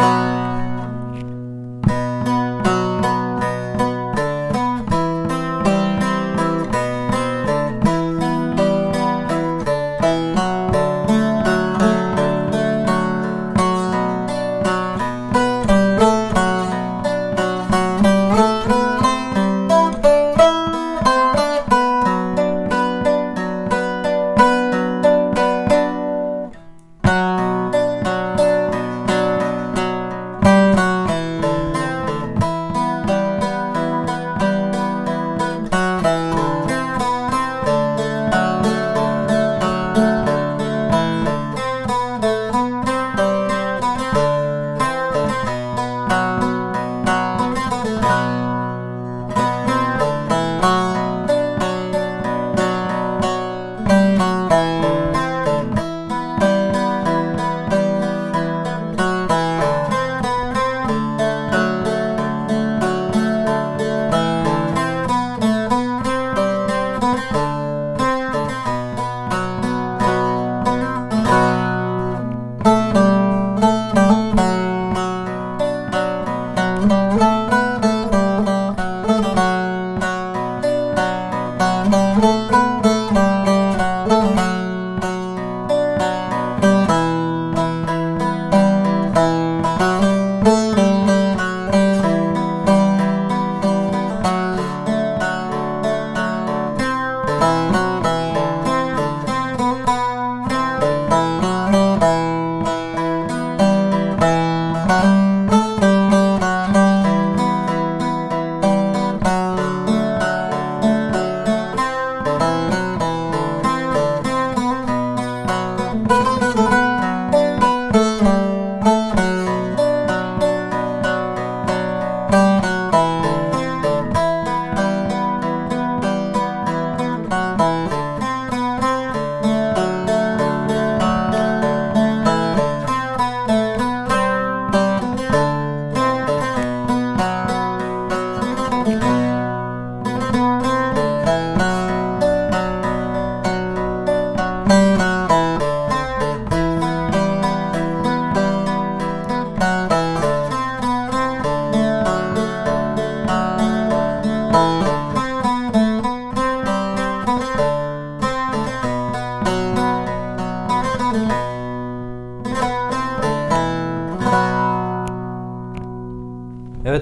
Evet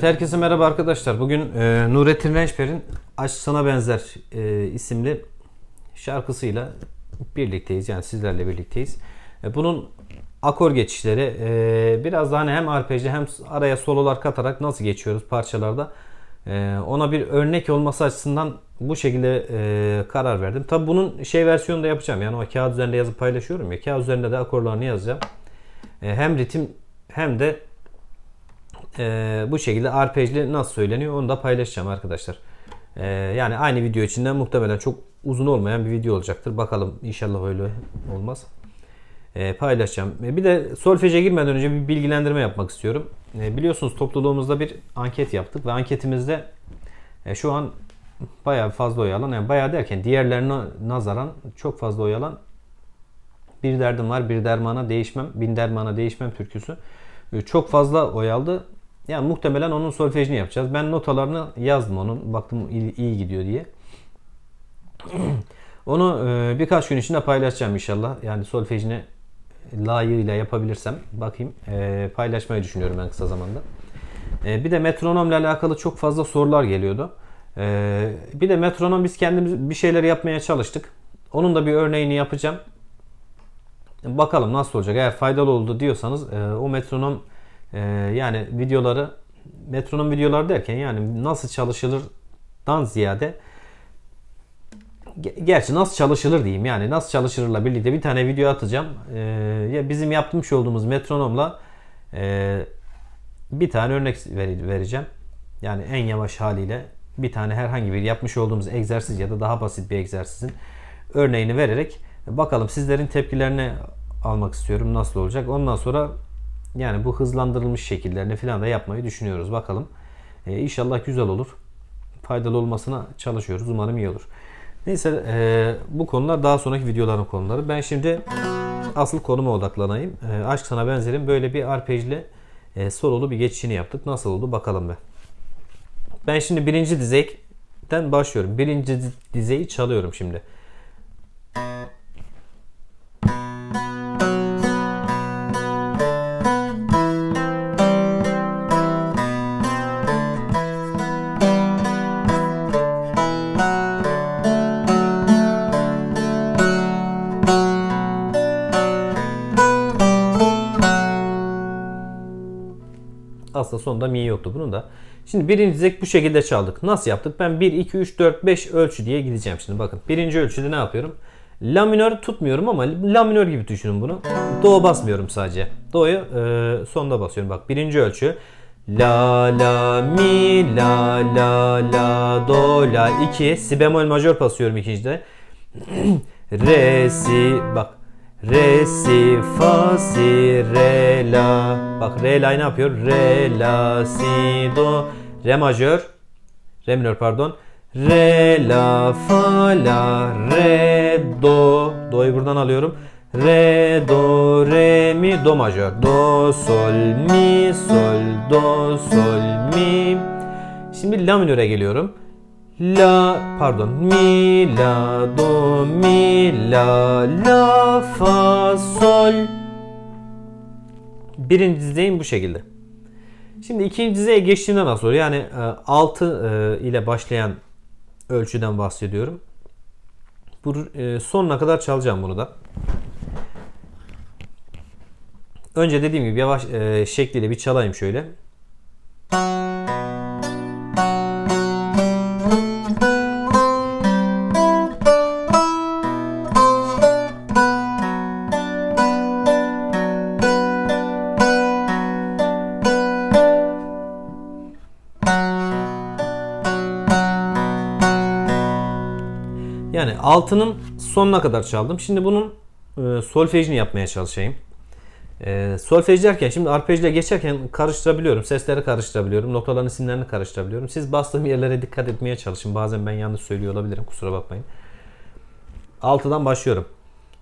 herkese merhaba arkadaşlar. Bugün e, Nurettin Rençper'in Aşk Sana Benzer e, isimli şarkısıyla birlikteyiz. Yani sizlerle birlikteyiz. E, bunun akor geçişleri e, biraz daha hani hem arpejli hem araya sololar katarak nasıl geçiyoruz parçalarda e, ona bir örnek olması açısından bu şekilde e, karar verdim. Tabi bunun şey versiyonu da yapacağım. Yani o kağıt üzerinde yazıp paylaşıyorum ya. Kağıt üzerinde de akorlarını yazacağım. E, hem ritim hem de e, bu şekilde arpejli nasıl söyleniyor onu da paylaşacağım arkadaşlar. E, yani aynı video içinden muhtemelen çok uzun olmayan bir video olacaktır. Bakalım inşallah öyle olmaz. E, paylaşacağım. Bir de solfeje girmeden önce bir bilgilendirme yapmak istiyorum. Biliyorsunuz topluluğumuzda bir anket yaptık ve anketimizde e, şu an bayağı fazla oy alan, yani bayağı derken diğerlerine nazaran çok fazla oy alan bir derdim var, bir dermana değişmem, bin dermana değişmem türküsü. Çok fazla oy aldı. Yani muhtemelen onun solfejini yapacağız. Ben notalarını yazdım onun. Baktım iyi gidiyor diye. Onu e, birkaç gün içinde paylaşacağım inşallah. Yani solfejini layığıyla yapabilirsem bakayım e, paylaşmayı düşünüyorum ben kısa zamanda. E, bir de metronomla alakalı çok fazla sorular geliyordu. Bir de metronom biz kendimiz bir şeyler yapmaya çalıştık. Onun da bir örneğini yapacağım. Bakalım nasıl olacak. Eğer faydalı oldu diyorsanız o metronom ee, yani videoları metronom videoları derken yani nasıl çalışılırdan ziyade gerçi nasıl çalışılır diyeyim yani nasıl çalışılırla birlikte bir tane video atacağım. Ee, ya bizim yapmış olduğumuz metronomla e, bir tane örnek vereceğim. Yani en yavaş haliyle bir tane herhangi bir yapmış olduğumuz egzersiz ya da daha basit bir egzersizin örneğini vererek bakalım sizlerin tepkilerini almak istiyorum nasıl olacak. Ondan sonra yani bu hızlandırılmış şekillerini falan da yapmayı düşünüyoruz. Bakalım. E, inşallah güzel olur. Faydalı olmasına çalışıyoruz. Umarım iyi olur. Neyse e, bu konular daha sonraki videoların konuları. Ben şimdi asıl konuma odaklanayım. E, Aşk Sana Benzerim böyle bir arpejli e, solulu bir geçişini yaptık. Nasıl oldu bakalım be. Ben şimdi birinci dizeyden başlıyorum. Birinci dizeyi çalıyorum şimdi. Aslında sonunda mi yoktu bunun da. Şimdi birinci dizek bu şekilde çaldık. Nasıl yaptık? Ben 1, 2, 3, 4, 5 ölçü diye gideceğim şimdi. Bakın birinci ölçüde ne yapıyorum? La minör tutmuyorum ama la minör gibi düşünün bunu. Do basmıyorum sadece. Do'yu e, sonda basıyorum. Bak birinci ölçü. La la mi la la la do la 2 si bemol majör basıyorum ikincide. Re si bak Re si fa si re la. Bak re la ne yapıyor? Re la si do re majör. Re minör pardon. Re la fa la re do. Do'yu buradan alıyorum. Re do re mi do majör. Do sol mi sol do sol mi. Şimdi la minöre geliyorum. La pardon mi la do mi la la fa sol Birinci dizeyim bu şekilde. Şimdi ikinci dizeye geçtiğimde nasıl oluyor? Yani 6 e, ile başlayan ölçüden bahsediyorum. Bu e, sonuna kadar çalacağım bunu da. Önce dediğim gibi yavaş e, şekliyle bir çalayım şöyle. Yani altının sonuna kadar çaldım. Şimdi bunun e, solfejini yapmaya çalışayım. E, solfej derken şimdi arpejle geçerken karıştırabiliyorum. Sesleri karıştırabiliyorum. Noktaların isimlerini karıştırabiliyorum. Siz bastığım yerlere dikkat etmeye çalışın. Bazen ben yanlış söylüyor olabilirim. Kusura bakmayın. Altıdan başlıyorum.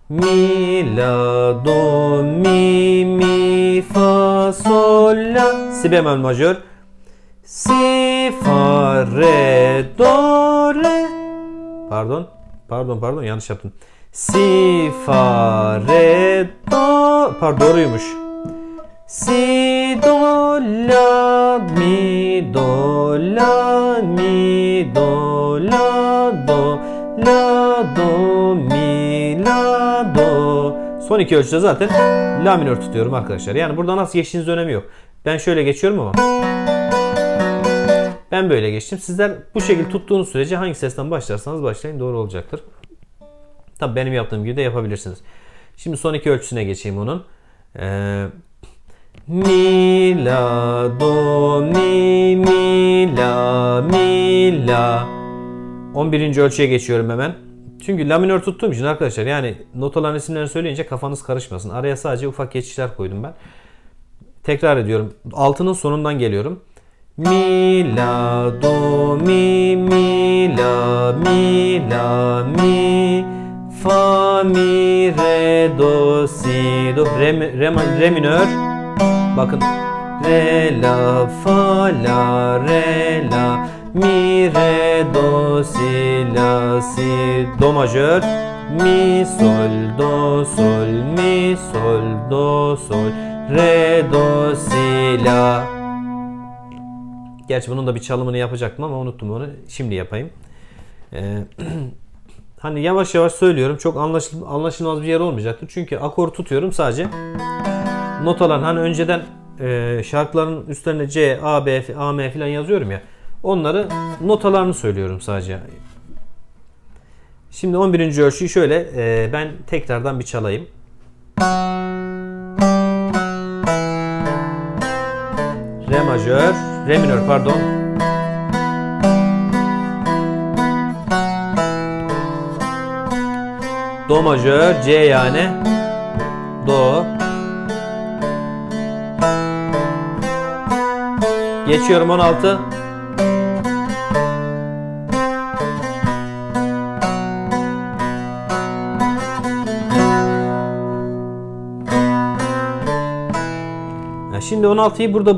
Mi, la, do, mi, mi, fa, sol, la. Si bemol majör. Si, fa, re, do, re. Pardon. Pardon pardon yanlış yaptım. Si, fa, re, do. Pardon doğruymuş. Si, do, la, mi, do, la, mi, do, la, do, la, do, mi, la, do. Son iki ölçüde zaten la minör tutuyorum arkadaşlar. Yani burada nasıl geçtiğiniz önemi yok. Ben şöyle geçiyorum ama. Ben böyle geçtim. Sizler bu şekilde tuttuğunuz sürece hangi sesten başlarsanız başlayın doğru olacaktır. Tabi benim yaptığım gibi de yapabilirsiniz. Şimdi son iki ölçüsüne geçeyim onun. Ee, mi la do mi mi la mi la 11. ölçüye geçiyorum hemen. Çünkü la minör tuttuğum için arkadaşlar yani notaların isimlerini söyleyince kafanız karışmasın. Araya sadece ufak geçişler koydum ben. Tekrar ediyorum. Altının sonundan geliyorum. Mi la do mi mi la mi la mi. Fa mi re do si do. Re, re, re minör. Bakın. Re la fa la re la. Mi re do si la si do majör. Mi sol do sol. Mi sol do sol. Re do si la Gerçi bunun da bir çalımını yapacaktım ama unuttum onu. Şimdi yapayım. Ee, hani yavaş yavaş söylüyorum. Çok anlaşıl anlaşılmaz bir yer olmayacaktır. Çünkü akor tutuyorum sadece. Notalar hani önceden e, şarkıların üstlerine C, A, B, A, M falan yazıyorum ya. Onları notalarını söylüyorum sadece. Şimdi 11. ölçüyü şöyle e, ben tekrardan bir çalayım. Re majör, Re minör pardon. Do majör, C yani. Do. Geçiyorum 16. Şimdi 16'yı burada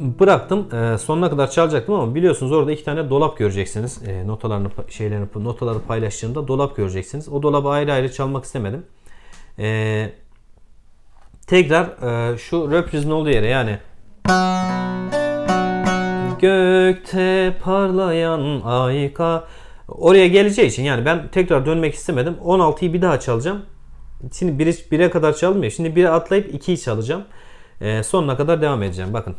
bıraktım. Ee, sonuna kadar çalacaktım ama biliyorsunuz orada iki tane dolap göreceksiniz. Ee, notalarını şeylerini notaları paylaştığımda dolap göreceksiniz. O dolabı ayrı ayrı çalmak istemedim. Ee, tekrar e, şu röprizin olduğu yere yani gökte parlayan ayka oraya geleceği için yani ben tekrar dönmek istemedim. 16'yı bir daha çalacağım. Şimdi 1'e 1'e kadar çalmıyor. Şimdi 1'e atlayıp 2'yi çalacağım. Ee, sonuna kadar devam edeceğim. Bakın.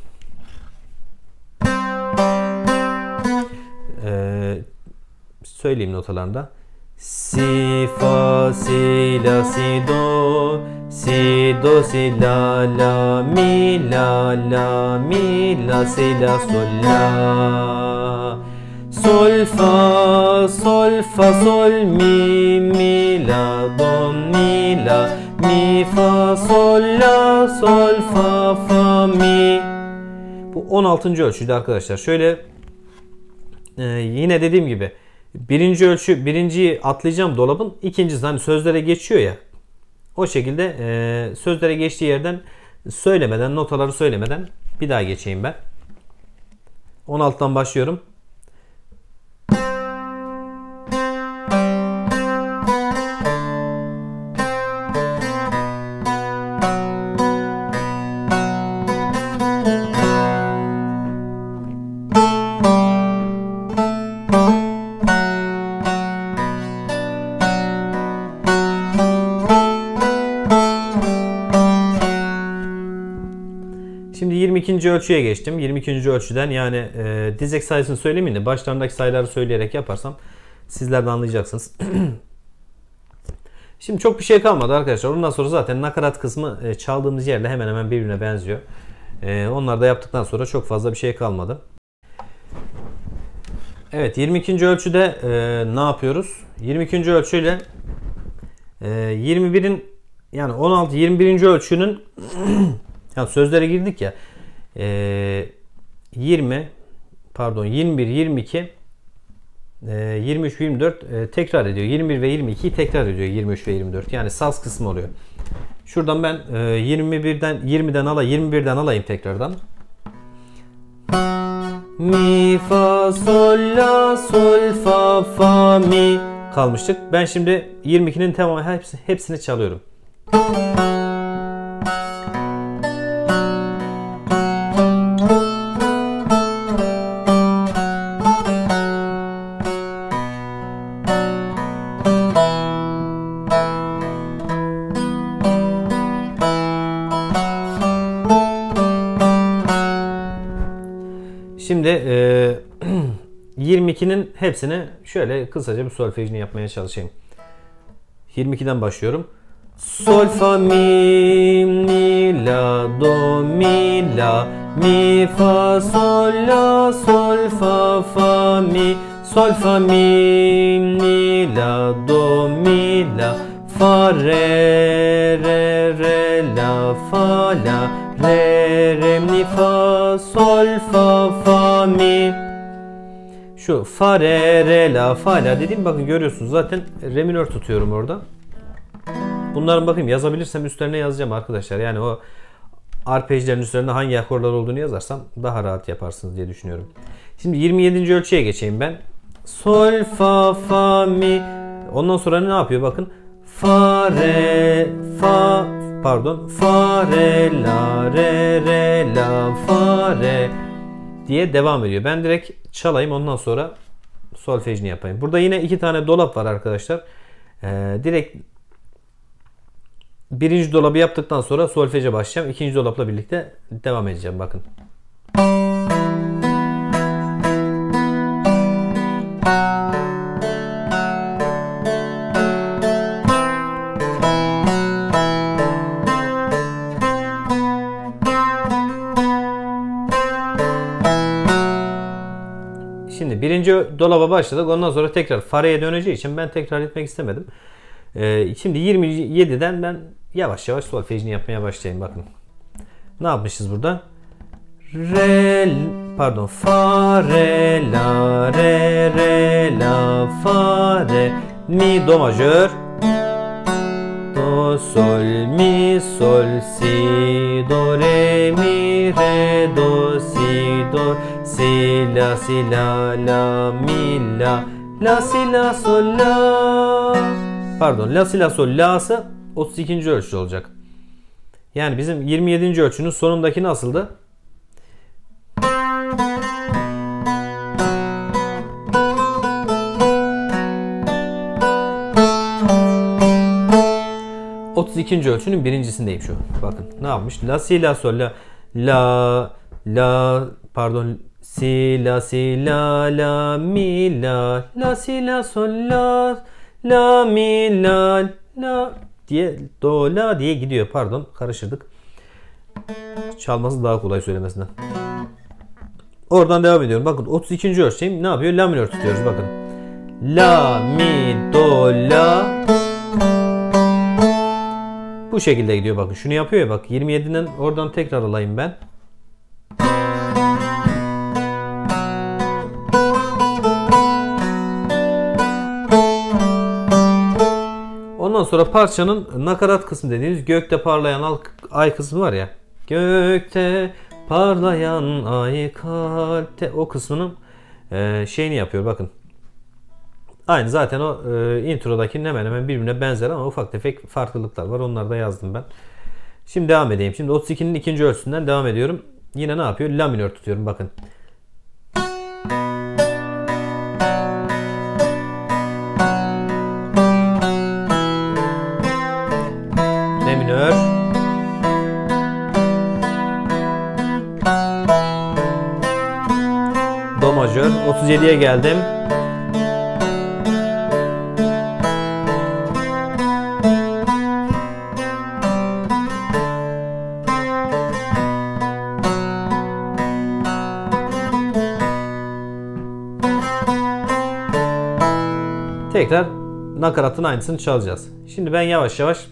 Söyleyeyim notalarında. Si, fa, si, la, si, do Si, do, si, la, la, mi, la, la, mi, la, si, la, sol, la Sol, fa, sol, fa, sol, mi, mi, la, do, mi, la Mi, fa, sol, la, sol, fa, fa, mi Bu 16. ölçüydü arkadaşlar. Şöyle e, yine dediğim gibi birinci ölçü birinciyi atlayacağım dolabın ikincisi hani sözlere geçiyor ya. O şekilde e, sözlere geçtiği yerden söylemeden notaları söylemeden bir daha geçeyim ben. 16'dan başlıyorum ölçüye geçtim. 22. ölçüden yani e, dizek sayısını söylemeyeyim de başlarındaki sayıları söyleyerek yaparsam sizler de anlayacaksınız. Şimdi çok bir şey kalmadı arkadaşlar. Ondan sonra zaten nakarat kısmı e, çaldığımız yerle hemen hemen birbirine benziyor. E, onlar da yaptıktan sonra çok fazla bir şey kalmadı. Evet 22. ölçüde e, ne yapıyoruz? 22. ölçüyle e, 21'in yani 16 21. ölçünün yani sözlere girdik ya e, 20 pardon 21 22 e, 23 24 e, tekrar ediyor. 21 ve 22'yi tekrar ediyor 23 ve 24. Yani saz kısmı oluyor. Şuradan ben e, 21'den 20'den alayım 21'den alayım tekrardan. Mi fa sol la sol fa fa mi kalmıştık. Ben şimdi 22'nin tamamı hepsi, hepsini çalıyorum. e, 22'nin hepsini şöyle kısaca bir solfejini yapmaya çalışayım. 22'den başlıyorum. Sol fa mi mi la do mi la mi fa sol la sol fa fa mi sol fa mi mi la do mi la fa re re re la fa la re re mi fa sol fa fa şu fa re re la fa la dediğim bakın görüyorsunuz zaten re minör tutuyorum orada. Bunların bakayım yazabilirsem üstlerine yazacağım arkadaşlar. Yani o arpejlerin üstlerinde hangi akorlar olduğunu yazarsam daha rahat yaparsınız diye düşünüyorum. Şimdi 27. ölçüye geçeyim ben. Sol fa fa mi. Ondan sonra ne yapıyor bakın. Fa re fa pardon fa re la re re la fa re diye devam ediyor. Ben direkt çalayım ondan sonra solfejini yapayım. Burada yine iki tane dolap var arkadaşlar. Ee, direkt birinci dolabı yaptıktan sonra solfeje başlayacağım. İkinci dolapla birlikte devam edeceğim. Bakın. Dolaba başladık. Ondan sonra tekrar fareye döneceği için ben tekrar etmek istemedim. Ee, şimdi 27'den ben yavaş yavaş solfejini yapmaya başlayayım. Bakın. Ne yapmışız burada? Re, pardon, fa, re, la, re, re, la, fa, re, mi, do majör, do, sol mi sol si do re mi re do si do si la si la la mi la la si la sol la pardon la si la sol la'sı 32. ölçü olacak. Yani bizim 27. ölçünün sonundaki nasıldı? ...32. ölçünün birincisindeyim şu. Bakın ne yapmış? La si la sol la la la pardon si la si la la mi la la si la sol la la mi la la diye do la diye gidiyor. Pardon karıştırdık. Çalması daha kolay söylemesinden. Oradan devam ediyorum. Bakın 32. ölçeğim ne yapıyor? La minör tutuyoruz bakın. La mi do la bu şekilde gidiyor bakın. Şunu yapıyor ya bak 27'den oradan tekrar alayım ben. Sonra parçanın nakarat kısmı dediğimiz gökte parlayan ay kısmı var ya. Gökte parlayan ay kalpte o kısmının e, şeyini yapıyor bakın. Aynı zaten o e, introdaki hemen hemen birbirine benzer ama ufak tefek farklılıklar var. Onları da yazdım ben. Şimdi devam edeyim. Şimdi 32'nin ikinci ölçüsünden devam ediyorum. Yine ne yapıyor? La minör tutuyorum bakın. 37'ye geldim. Tekrar nakaratın aynısını çalacağız. Şimdi ben yavaş yavaş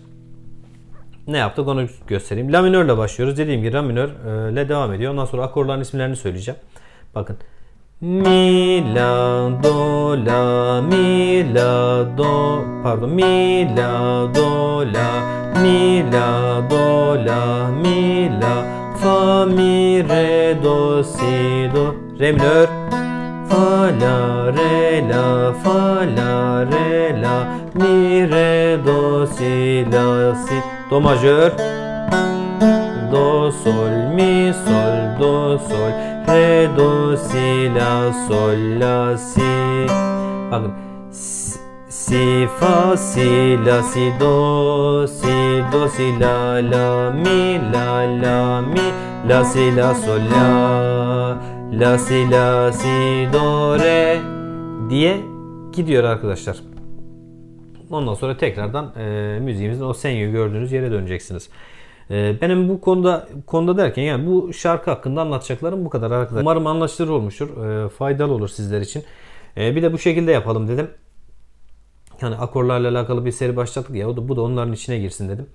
ne yaptık onu göstereyim. La minörle başlıyoruz. Dediğim gibi la minör e, ile devam ediyor. Ondan sonra akorların isimlerini söyleyeceğim. Bakın. Mi la do la mi la do pardon mi la do la mi la do la mi la fa mi re do si do re minör. Fa la re la fa la re la mi re do si la si do majör. Do sol mi sol do sol re do si la sol la si bakın si fa si la si do si do si la la mi la la mi la si la sol la la si la si do re diye gidiyor arkadaşlar. Ondan sonra tekrardan e, müziğimizin o senyo gördüğünüz yere döneceksiniz. E, benim bu konuda konuda derken yani bu şarkı hakkında anlatacaklarım bu kadar arkadaşlar. Umarım anlaşılır olmuştur. E, faydalı olur sizler için. E, bir de bu şekilde yapalım dedim. Yani akorlarla alakalı bir seri başlattık ya. O da, bu da onların içine girsin dedim.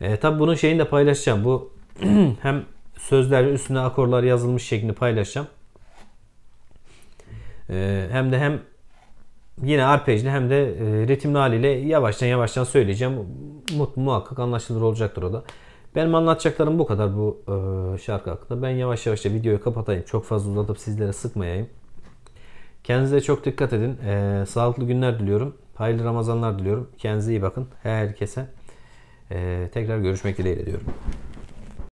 E, tabi bunun şeyini de paylaşacağım. Bu hem sözler üstüne akorlar yazılmış şeklinde paylaşacağım. E, hem de hem yine arpejli hem de e, ritimli haliyle yavaştan yavaştan söyleyeceğim. Mut, muhakkak anlaşılır olacaktır o da. Benim anlatacaklarım bu kadar bu e, şarkı hakkında. Ben yavaş yavaş da videoyu kapatayım. Çok fazla uzatıp sizlere sıkmayayım. Kendinize çok dikkat edin. E, sağlıklı günler diliyorum. Hayırlı Ramazanlar diliyorum. Kendinize iyi bakın. Herkese e, tekrar görüşmek dileğiyle diyorum.